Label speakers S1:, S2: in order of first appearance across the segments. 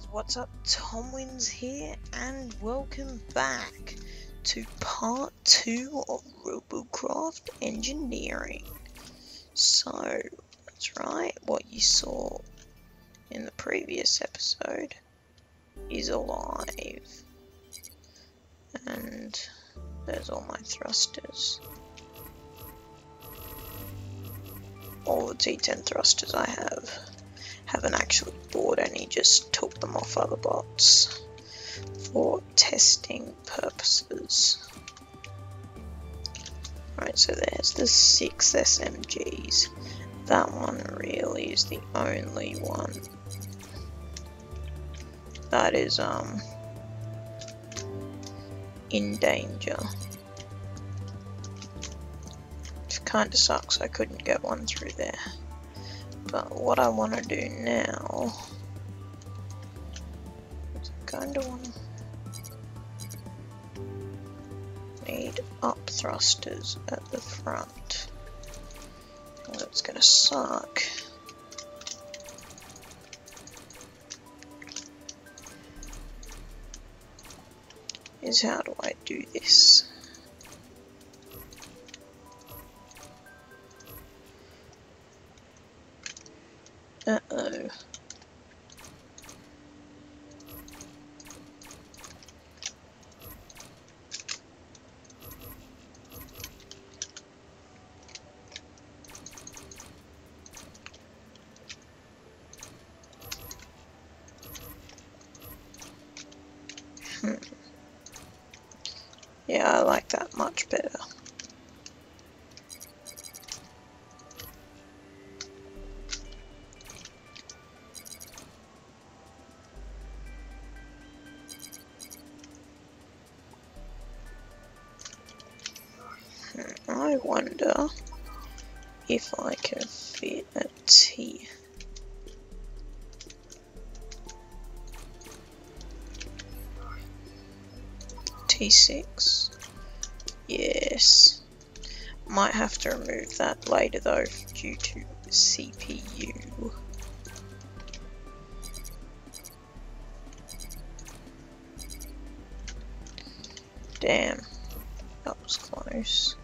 S1: guys, what's up? Tom Wins here, and welcome back to part 2 of Robocraft Engineering. So, that's right, what you saw in the previous episode is alive. And there's all my thrusters. All the T10 thrusters I have haven't actually bought any, just took them off other bots for testing purposes. Right, so there's the six SMGs. That one really is the only one that is um in danger. Which kinda sucks I couldn't get one through there. But what I want to do now is I kind of want to need up thrusters at the front. Oh, that's going to suck. Is how do I do this? Wonder if I can fit a T. T6. Yes. Might have to remove that later though due to CPU. Damn. That was close.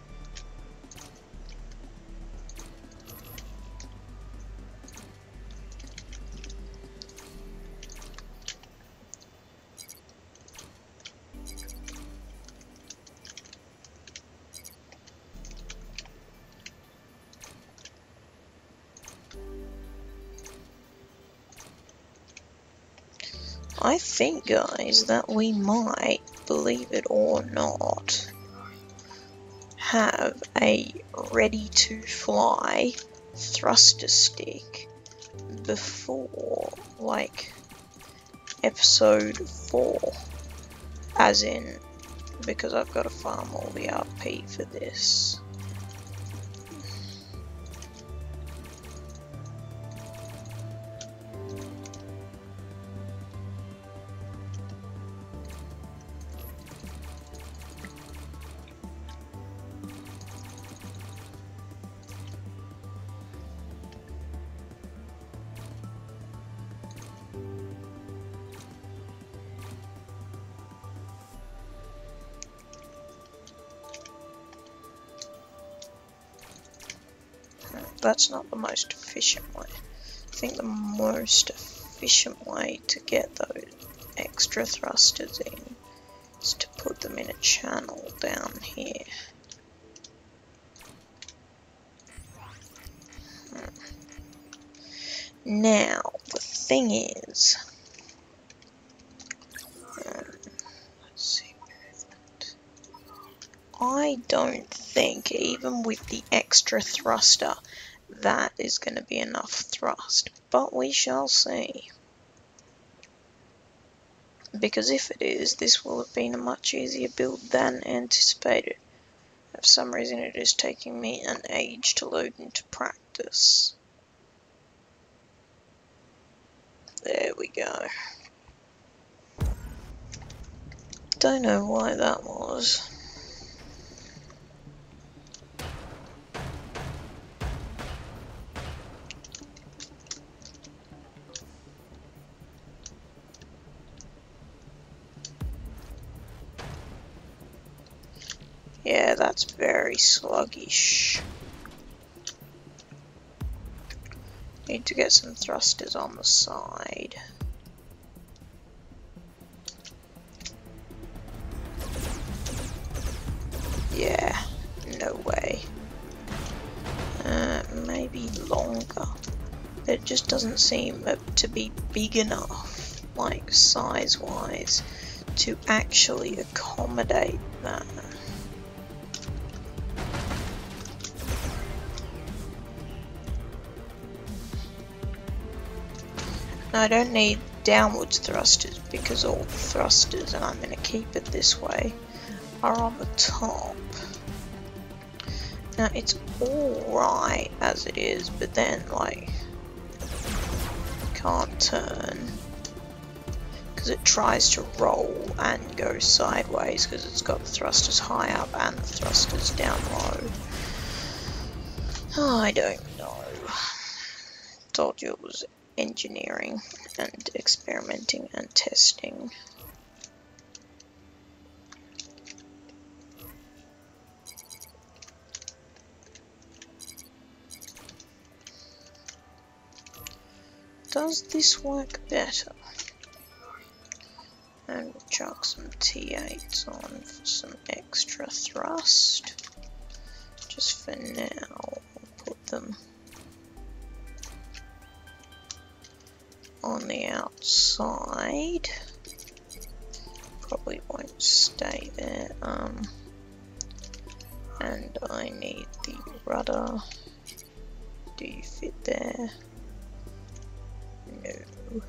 S1: I think, guys, that we might, believe it or not, have a ready to fly thruster stick before, like, episode 4. As in, because I've got to farm all the RP for this. That's not the most efficient way. I think the most efficient way to get those extra thrusters in is to put them in a channel down here. Hmm. Now, the thing is, um, I don't think, even with the extra thruster, that is going to be enough thrust, but we shall see. Because if it is, this will have been a much easier build than anticipated. For some reason it is taking me an age to load into practice. There we go. Don't know why that was. Yeah, that's very sluggish. Need to get some thrusters on the side. Yeah, no way. Uh, maybe longer. It just doesn't seem to be big enough, like size-wise, to actually accommodate that. I don't need downwards thrusters because all the thrusters, and I'm going to keep it this way, are on the top. Now it's alright as it is, but then like, can't turn because it tries to roll and go sideways because it's got the thrusters high up and the thrusters down low. Oh, I don't know. Told you it was engineering and experimenting and testing. Does this work better? And we'll chuck some T8s on for some extra thrust. Just for now, we'll put them on the outside. Probably won't stay there. Um, and I need the rudder. Do you fit there? No.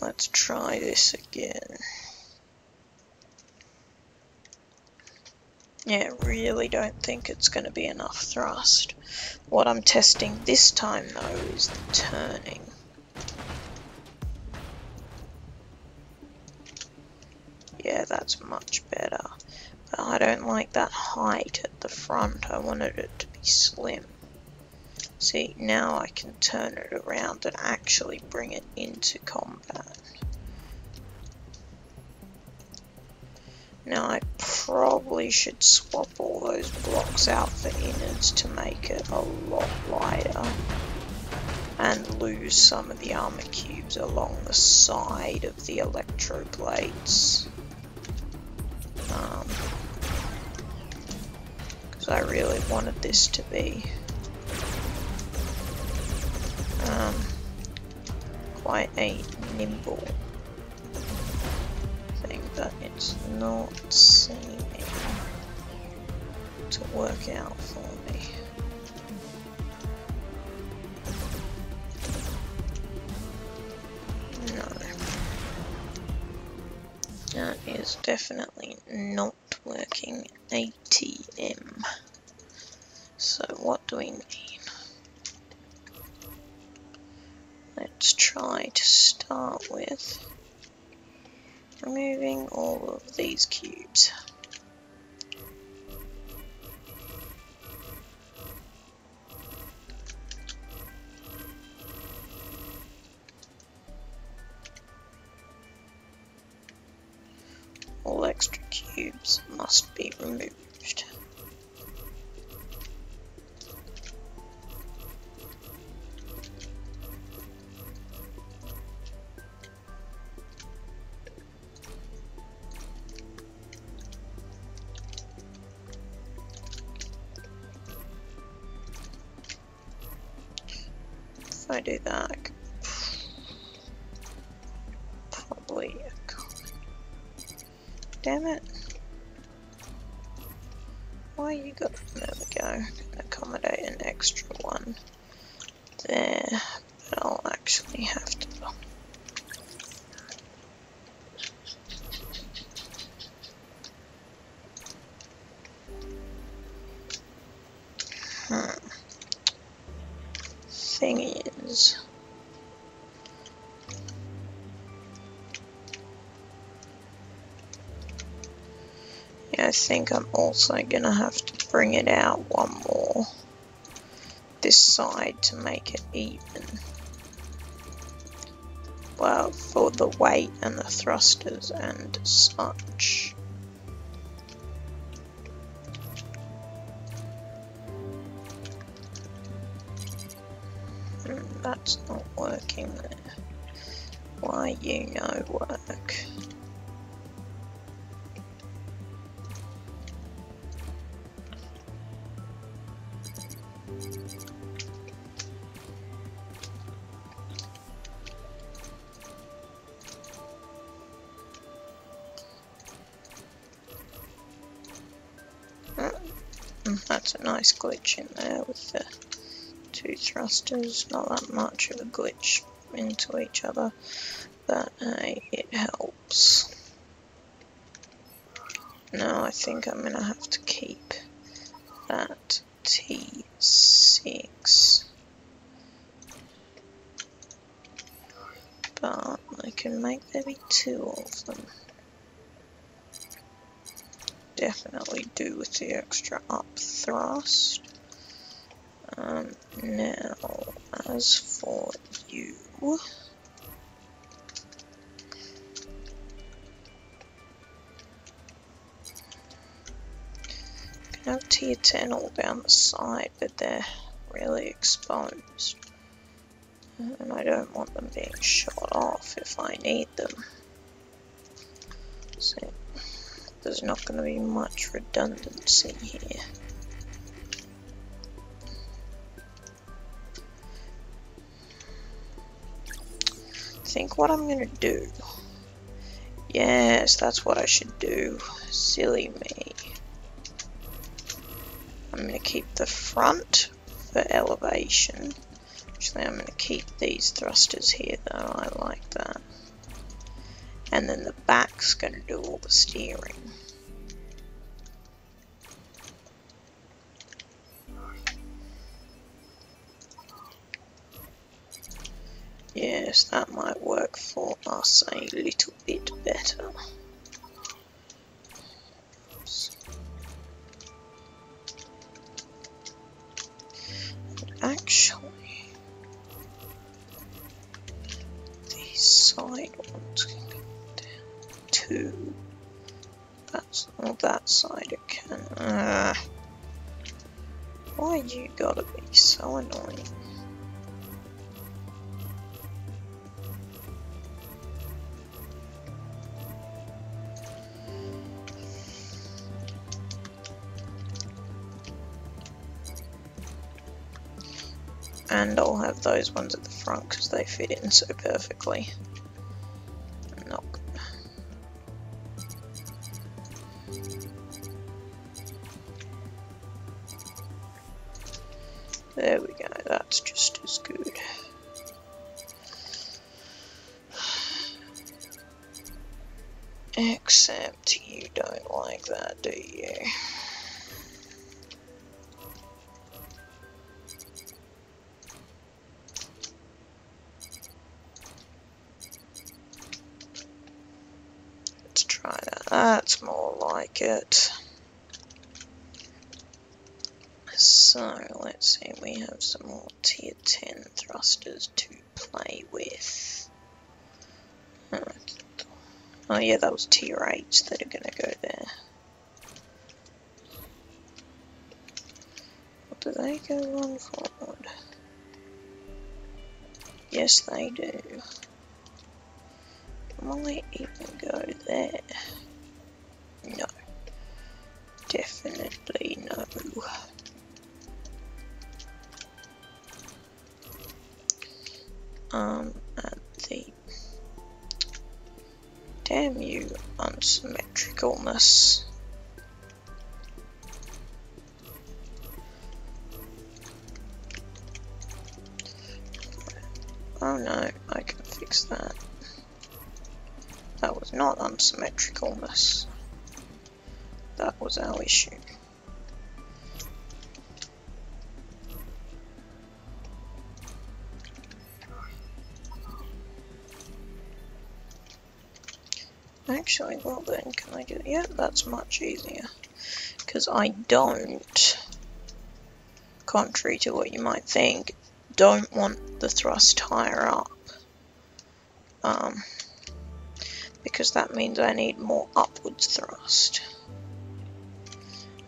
S1: Let's try this again. Yeah, really don't think it's going to be enough thrust. What I'm testing this time though is the turning. Yeah, that's much better. But I don't like that height at the front. I wanted it to be slim. See, now I can turn it around and actually bring it into combat. Now I probably should swap all those blocks out for innards to make it a lot lighter and lose some of the armor cubes along the side of the electroplates. Because um, I really wanted this to be um, quite a nimble thing, but it's not to work out for me. No. That is definitely not working ATM. So what do we need? Let's try to start with removing all of these cubes. All extra cubes must be removed. I think I'm also to have to bring it out one more this side to make it even. well, for the weight and the thrusters and such. Hmm, that's not working there. Why you no work? That's a nice glitch in there with the two thrusters. Not that much of a glitch into each other, but uh, it helps. Now I think I'm going to have to keep that T6. But I can make there be two of them definitely do with the extra up thrust. Um, now, as for you... can have tier 10 all down the side, but they're really exposed. And I don't want them being shot off if I need them. So there's not going to be much redundancy here. Think what I'm to do. Yes, that's what I should do. Silly me. I'm to keep the front for elevation. Actually, I'm to keep these thrusters here though. I like that and then the back's to do all the steering. Yes, that might work for us a little bit better. Actually, these side ones two. That's on that side can. Uh, why you gotta be so annoying? And I'll have those ones at the front because they fit in so perfectly. That. That's more like it. So let's see, we have some more tier 10 thrusters to play with. Oh yeah, that was tier 8s that are going to go there. What do they go one forward? Yes, they do. Might even go there. No. Definitely no. um, and the damn you unsymmetricalness. Oh no, I can fix that. Was not unsymmetricalness. That was our issue. Actually, well then, can I it? Yeah, that's much easier. Because I don't, contrary to what you might think, don't want the thrust higher up. um, because that means I need more upwards thrust.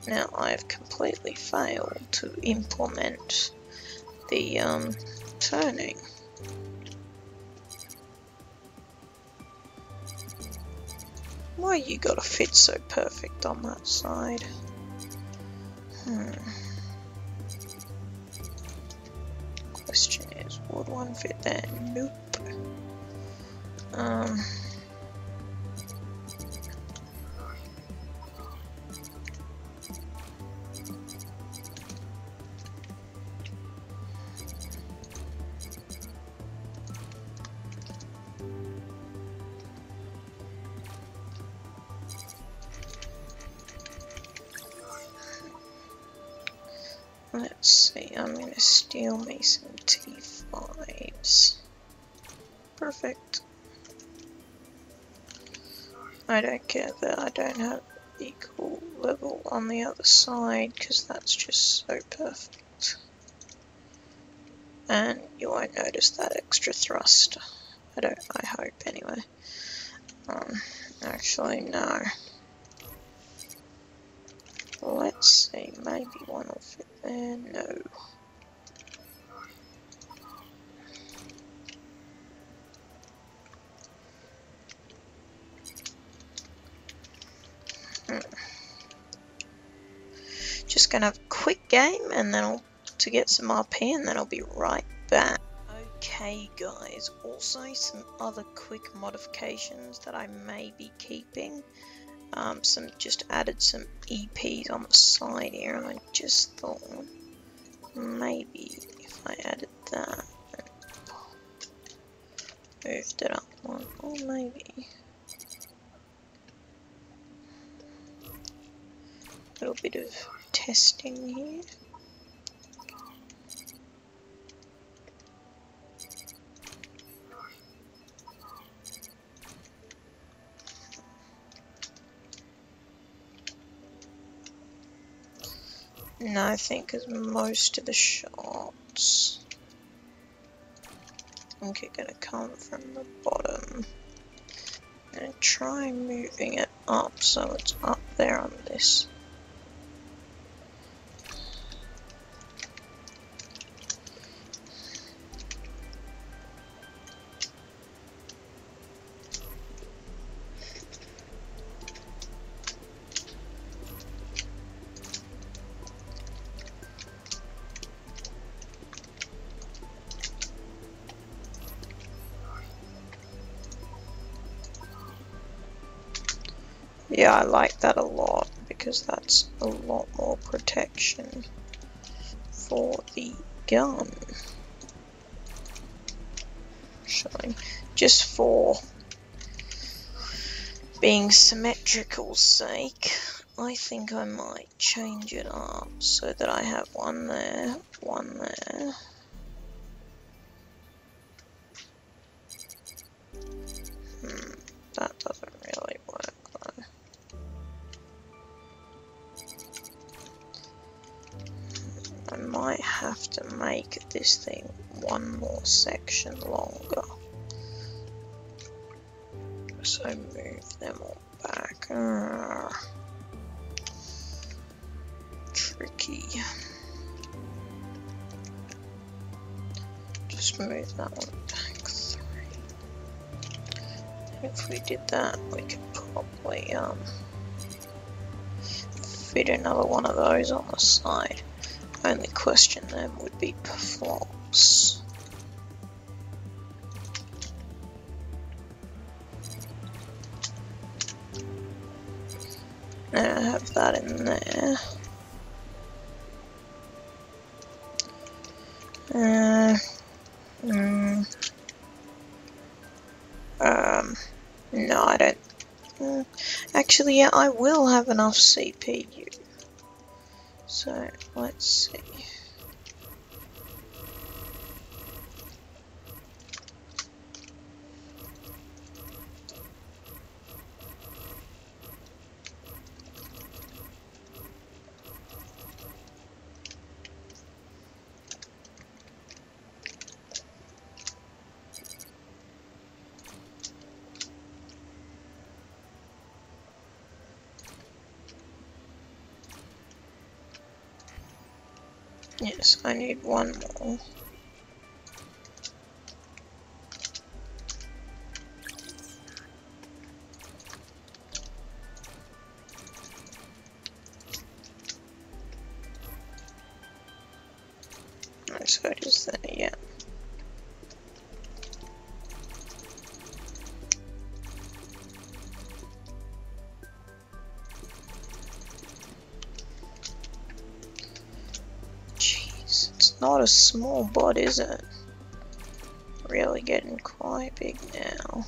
S1: Now I've completely failed to implement the um, turning. Why you gotta fit so perfect on that side? Hmm. Question is, would one fit there? Nope. Um. Let's see, I'm gonna steal me some T5s. Perfect. I don't care that I don't have equal level on the other side because that's just so perfect. And you won't notice that extra thrust. I don't, I hope anyway. Um, actually no. Let's see, maybe one fit there, no. Hmm. Just gonna have a quick game and then I'll to get some RP and then I'll be right back. Okay guys, also some other quick modifications that I may be keeping um, some just added some EPs on the side here and I just thought maybe if I added that moved it up one or maybe. A little bit of testing here No, I think because most of the shots I think going to come from the bottom. I'm to try moving it up so it's up there on this Yeah, I like that a lot because that's a lot more protection for the gun. Showing just for being symmetrical sake, I think I might change it up so that I have one there, one there. This thing one more section longer. So move them all back. Uh, tricky. Just move that one back three. If we did that, we could probably um, fit another one of those on the side. Only question then would be performance. Now I have that in there. Uh, mm, um, no, I don't. Uh, actually, yeah, I will have enough CPU. So let's see. One more. So it is there, yeah. Not a small bot, is it? Really getting quite big now.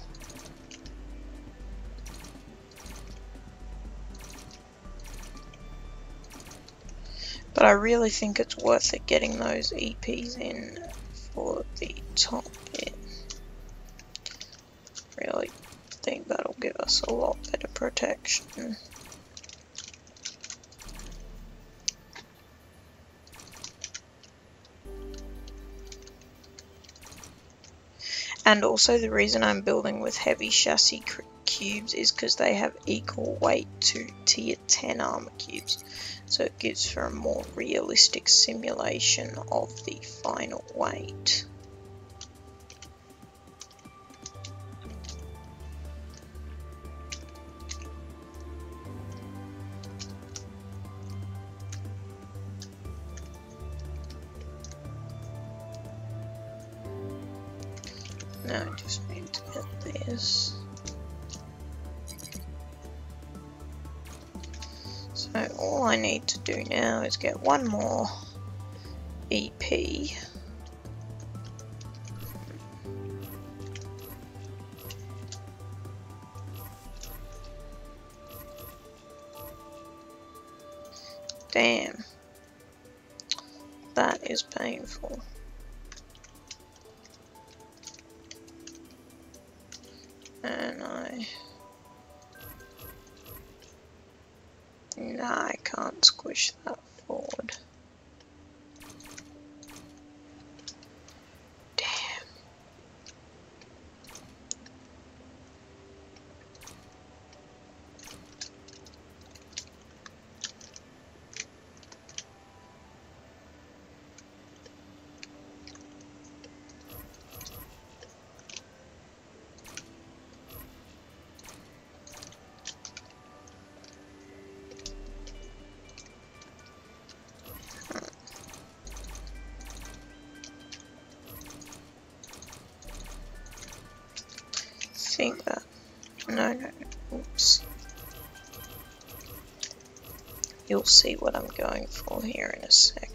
S1: But I really think it's worth it getting those EPs in for the top bit. Really think that'll give us a lot better protection. And also the reason I'm building with heavy chassis cubes is because they have equal weight to tier 10 armor cubes so it gives for a more realistic simulation of the final weight. Is get one more EP. Damn. That is painful. And I Nah, I can't squish that forward. See what I'm going for here in a second.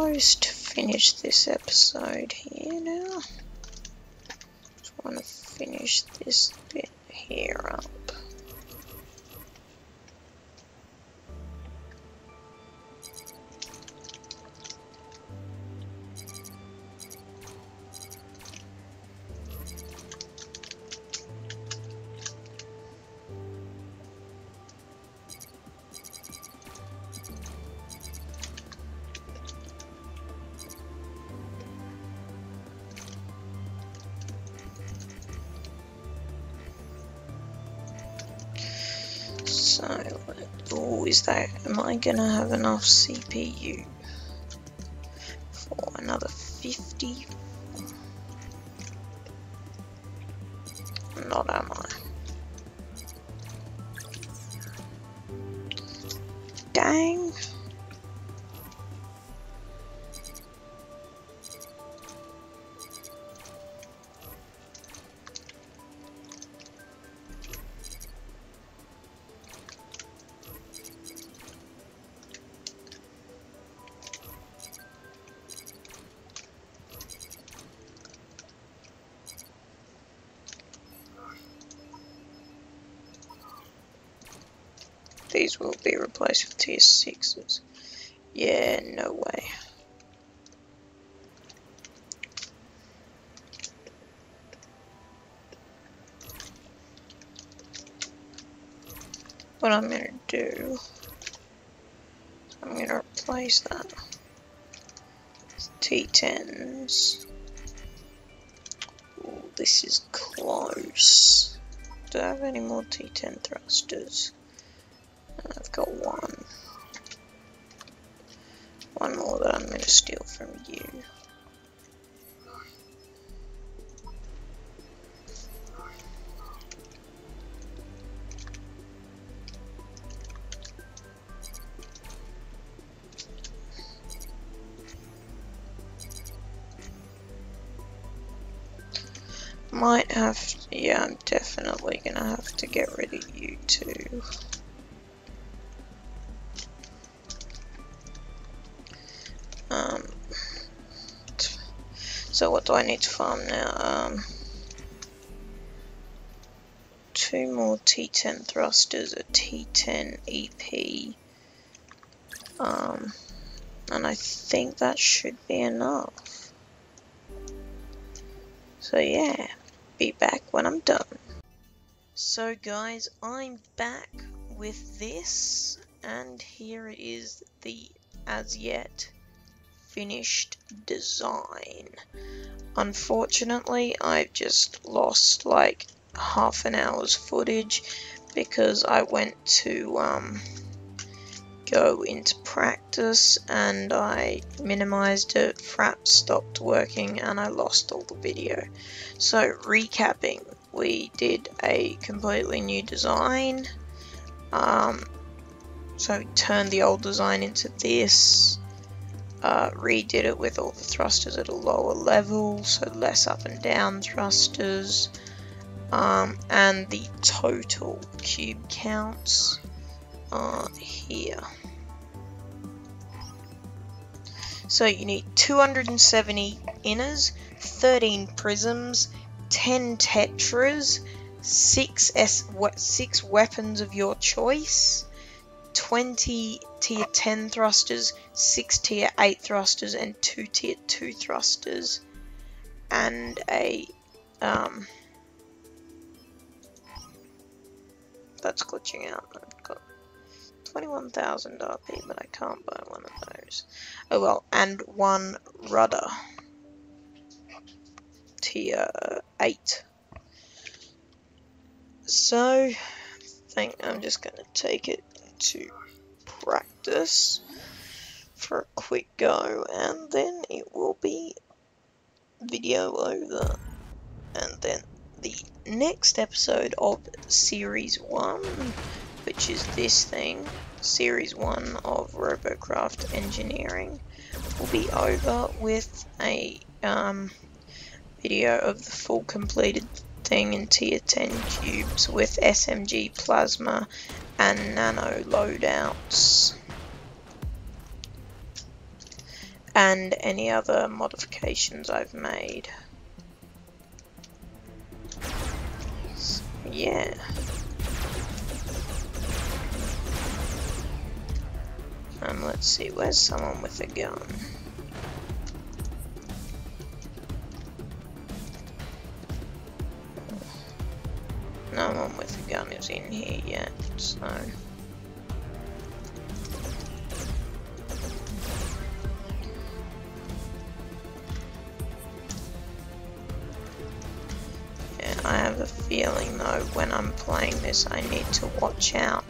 S1: Close to finish this episode here now. Just want to finish this bit here up. So, oh, is that, am I gonna have enough CPU for another 50? Replaced with tier 6s. Yeah, no way. What I'm gonna do, I'm gonna replace that. T10s. Ooh, this is close. Do I have any more T10 thrusters? I've one. One more that I'm to steal from you. Might have, yeah, I'm definitely gonna have to get rid of you too. So what do I need to farm now? Um, two more T10 thrusters, a T10 EP, um, and I think that should be enough. So yeah, be back when I'm done. So guys, I'm back with this, and here is the as yet finished design. Unfortunately, I've just lost like half an hour's footage because I went to um, go into practice and I minimized it, Frap stopped working and I lost all the video. So recapping, we did a completely new design. Um, so turned the old design into this. Uh, redid it with all the thrusters at a lower level, so less up and down thrusters. Um, and the total cube counts are here. So you need 270 inners, 13 prisms, 10 tetras, 6, S 6 weapons of your choice, 20 tier 10 thrusters, 6 tier 8 thrusters, and 2 tier 2 thrusters, and a, um, that's glitching out, I've got 21,000 RP, but I can't buy one of those. Oh well, and one rudder. Tier 8. So, I think I'm just going to take it to practice for a quick go, and then it will be video over. And then the next episode of Series 1 which is this thing, Series 1 of Robocraft Engineering, will be over with a um, video of the full completed thing in tier 10 cubes with SMG plasma and nano loadouts. And any other modifications I've made. So, yeah. Um, let's see, where's someone with a gun? Gun is in here yet, so... Yeah, I have a feeling though, when I'm playing this, I need to watch out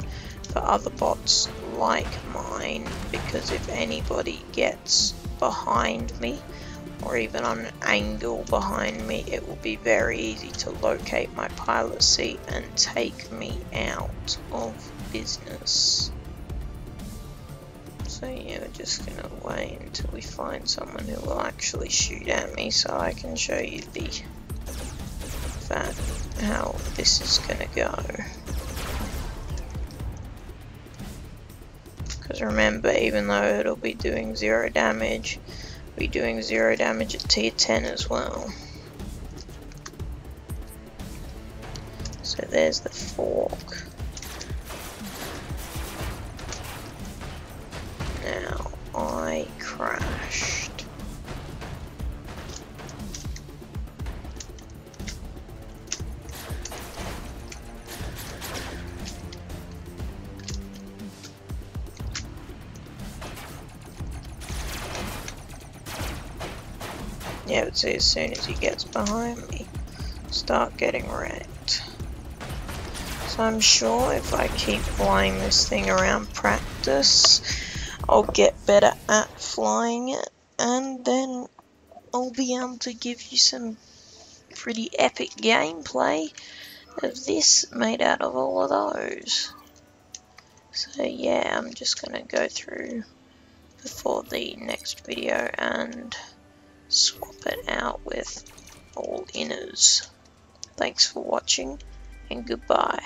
S1: for other bots like mine because if anybody gets behind me or even on angle behind me it will be very easy to locate my pilot seat and take me out of business. So yeah, we're just gonna wait until we find someone who will actually shoot at me so I can show you the that how this is gonna go. Because remember, even though it'll be doing zero damage, be doing zero damage at tier 10 as well. So there's the fork. See, as soon as he gets behind me, start getting wrecked. So I'm sure if I keep flying this thing around practice, I'll get better at flying it, and then I'll be able to give you some pretty epic gameplay of this made out of all of those. So yeah, I'm just going to go through before the next video and swap it out with all inners. Thanks for watching and goodbye.